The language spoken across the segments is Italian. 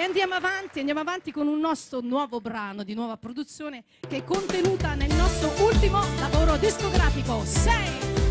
E andiamo avanti, andiamo avanti con un nostro nuovo brano di nuova produzione che è contenuta nel nostro ultimo lavoro discografico. Sei!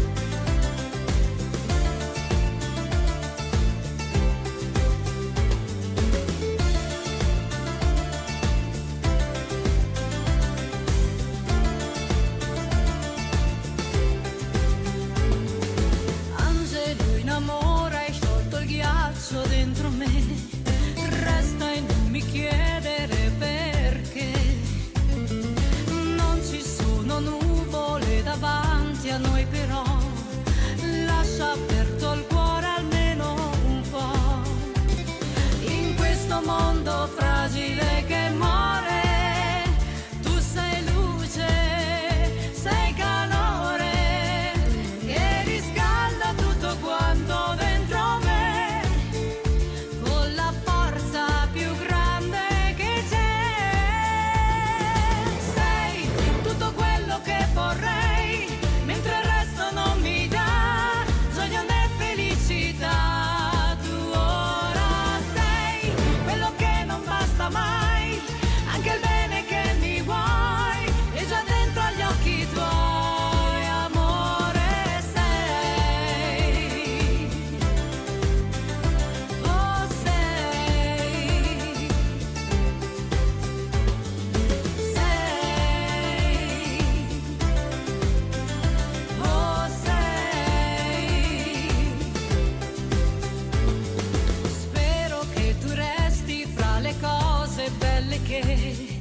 llegué.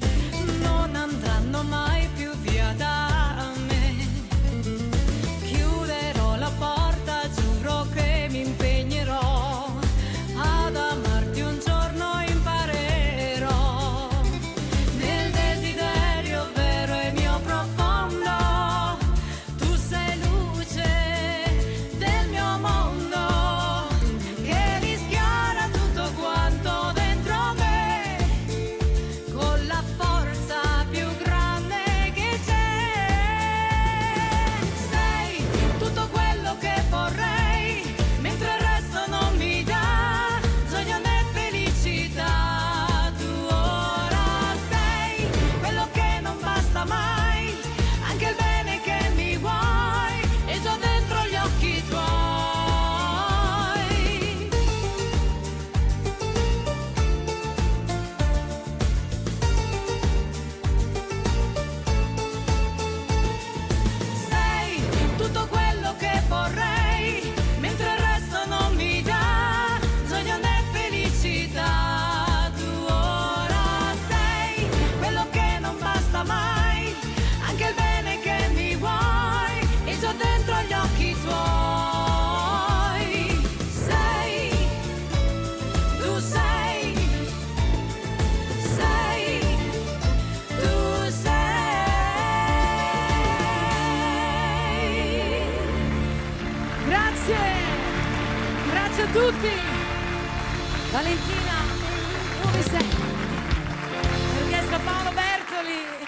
tutti! Valentina, come sei? L'orchestra Paolo Bertoli!